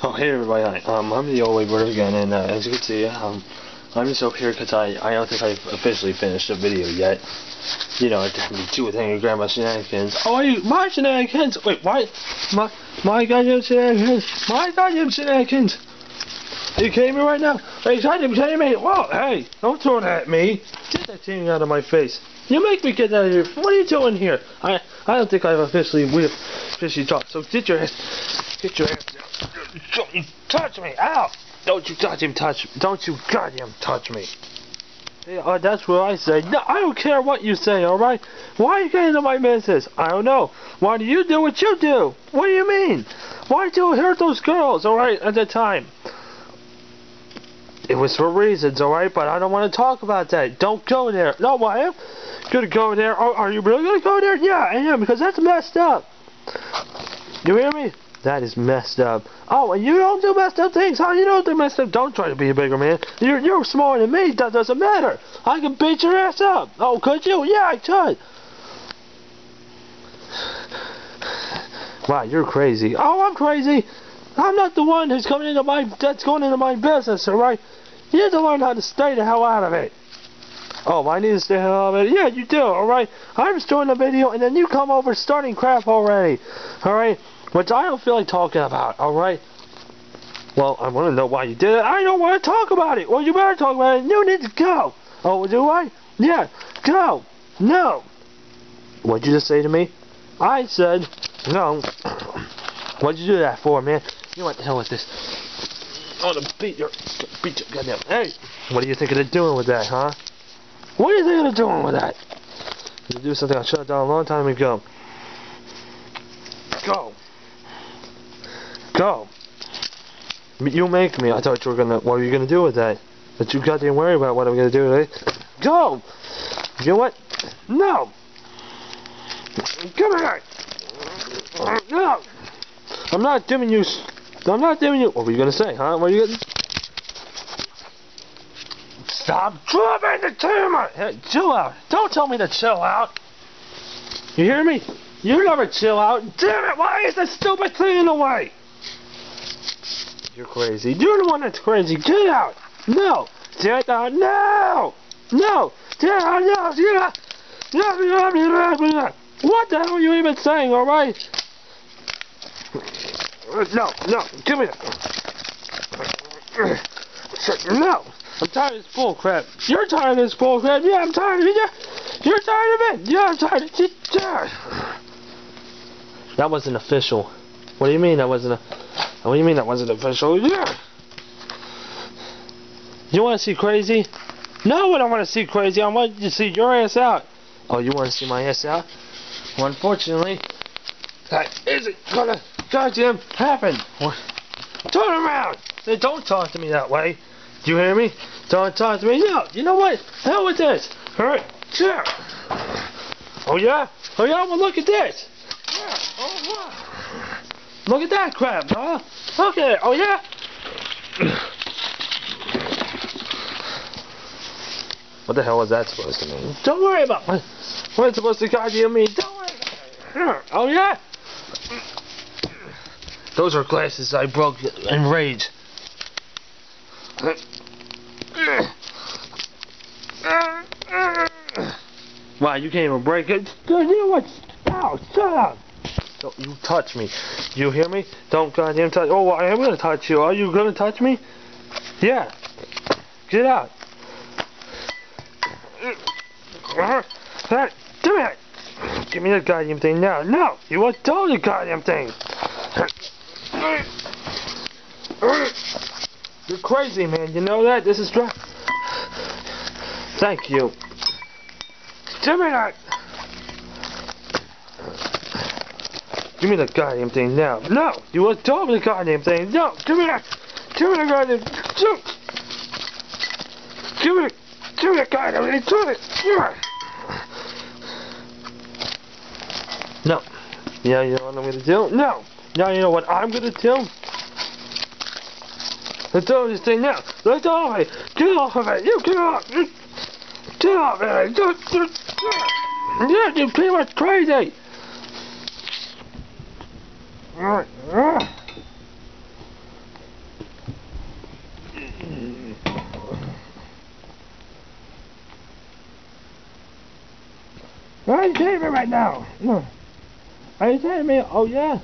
Oh, hey everybody, um, I'm the old bird again, and uh, as you can see, um, I'm just up here because I, I don't think I've officially finished the video yet. You know, it had to do with hanging grandma shenanigans. Oh, are you, my shenanigans! Wait, why? My, my goddamn shenanigans! My goddamn shenanigans! Are you kidding me right now? Are you goddamn kidding me? Whoa, hey, don't throw that at me! Get that thing out of my face! You make me get out of here! What are you doing here? I, I don't think I've officially, we've officially talked, so get your ass, get your ass down. Don't you touch me! Ow! Don't you touch me! Don't you goddamn touch me! Yeah, uh, that's what I say. No, I don't care what you say, alright? Why are you getting into my business? I don't know. Why do you do what you do? What do you mean? Why do you hurt those girls, alright, at the time? It was for reasons, alright? But I don't want to talk about that. Don't go there. No, am gonna go there. Oh, are you really gonna go there? Yeah, I am, because that's messed up. You hear me? That is messed up. Oh, and you don't do messed up things, huh? You don't do messed up. Don't try to be a bigger man. You're you're smaller than me. That doesn't matter. I can beat your ass up. Oh, could you? Yeah, I could. Wow, you're crazy. Oh, I'm crazy. I'm not the one who's coming into my that's going into my business, all right? You need to learn how to stay the hell out of it. Oh, I need to stay the hell out of it. Yeah, you do, all right? I'm just doing a video, and then you come over starting crap already, all right? Which I don't feel like talking about, alright? Well, I want to know why you did it. I don't want to talk about it. Well, you better talk about it. You need to go. Oh, do I? Yeah, go. No. What'd you just say to me? I said, no. What'd you do that for, man? You know what the hell is this? I want to beat your, beat your goddamn, hey. What are you thinking of doing with that, huh? What are you thinking of doing with that? You do something I shut down a long time ago. Go. Go. You make me. I thought you were gonna. What are you gonna do with that? But you got goddamn worry about what I'm gonna do with it. Go. You know what? No. Come here. No. I'm not giving you. I'm not giving you. What were you gonna say, huh? What are you gonna? Stop dropping the tumor. Hey, chill out. Don't tell me to chill out. You hear me? You never chill out. Damn it! Why is this stupid thing in the way? You're crazy. You're the one that's crazy. Get out! No! Get out! No! No! Get out! No! Get out! What the hell are you even saying, alright? No, no, give me that. No! I'm tired of this bull crap. You're tired of this bull crap. Yeah, I'm tired of it. You're tired of it. Yeah, I'm tired of it. That wasn't official. What do you mean that wasn't a... What do you mean that wasn't official? Yeah. You want to see crazy? No, I don't want to see crazy. I want to see your ass out. Oh, you want to see my ass out? Well, unfortunately, that isn't gonna goddamn happen. Turn around. Say, don't talk to me that way. You hear me? Don't talk to me. No. You know what? Hell with this. Alright. Yeah. Oh yeah? Oh yeah? Well look at this. Yeah. Oh wow. Look at that crap, huh? Look at it. Oh, yeah? what the hell was that supposed to mean? Don't worry about what, what it's supposed to goddamn mean. Don't worry about it. Oh, yeah? Those are glasses I broke in rage. Wow, you can't even break it. You what? Ow, shut up. Don't you touch me. You hear me? Don't goddamn touch. Oh, I am gonna touch you. Are you gonna touch me? Yeah. Get out. Give me that. Give me that goddamn thing now. No. You want to the goddamn thing. You're crazy, man. You know that? This is dry. Thank you. Give me that. Give me the goddamn thing now. No! You want to me the goddamn thing. No! Give me that! Give me the goddamn... Give, give me the... Give me the goddamn thing. Give me the... No. Yeah, you know what I'm gonna do? No! Now you know what I'm gonna do? Let's do this thing now. Let's off of it. Get off of it. You get off. Get up, man! Don't, don't, yeah, you're pretty much crazy! Why are you telling me right now? No. Are you telling me? Oh yeah?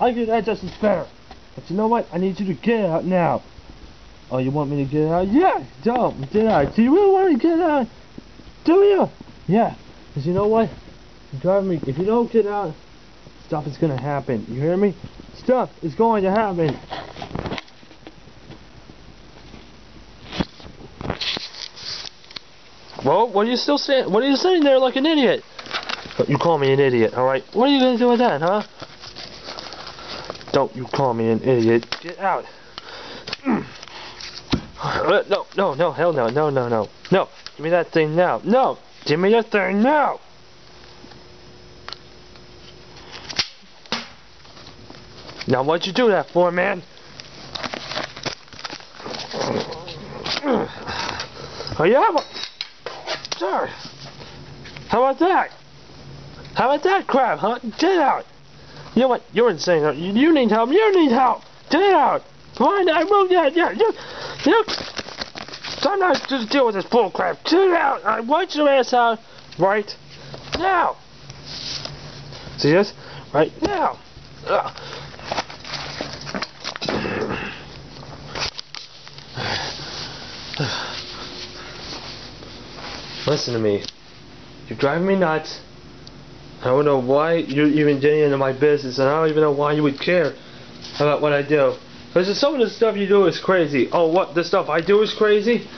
I think that just is better. But you know what? I need you to get out now. Oh, you want me to get out? Yeah, don't get out. Do you really want to get out? Do you? Yeah. Cause you know what? You're driving me. If you don't get out, stuff is gonna happen. You hear me? Stuff is going to happen. Well, what are you still saying? What are you sitting there like an idiot? You call me an idiot, alright? What are you gonna do with that, huh? Don't you call me an idiot. Get out. Uh, no, no, no, hell no, no, no, no. No, give me that thing now. No, give me that thing now. Now what'd you do that for, man? Oh yeah? Sir. How about that? How about that crap, huh? Get out! You know what? You're insane. You, need help. You need help. Get out. Fine, I will. Yeah, yeah. You, you. Sometimes just deal with this bull crap. Get out. I want your ass out right now. See this? Right now. Ugh. Listen to me. You're driving me nuts. I don't know why you're even getting into my business, and I don't even know why you would care about what I do. Because some of the stuff you do is crazy. Oh, what? The stuff I do is crazy?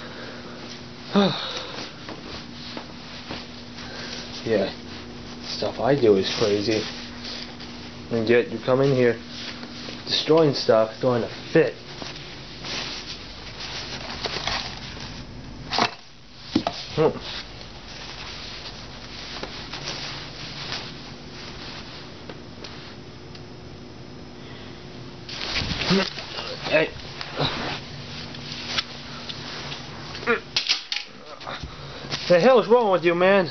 yeah. Stuff I do is crazy. And yet you come in here destroying stuff, throwing a fit. Hmm. Hey. The hell is wrong with you, man?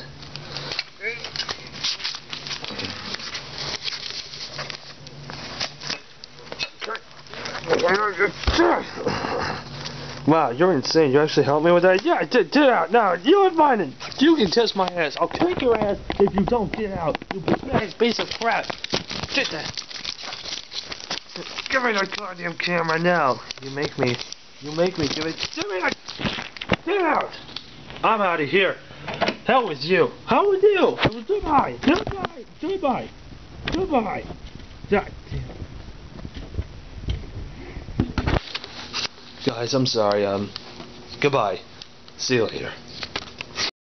Wow, you're insane. You actually helped me with that? Yeah, get, get out now. You and mine. You can test my ass. I'll kick your ass if you don't get out. You piece of crap. Get that. Give me that goddamn camera now. You make me. You make me give it. Give me that. Get out. I'm out of here. Hell with you. Hell with you. Goodbye. Goodbye. Goodbye. Goodbye. God damn. Guys, I'm sorry. Um, goodbye. See you later.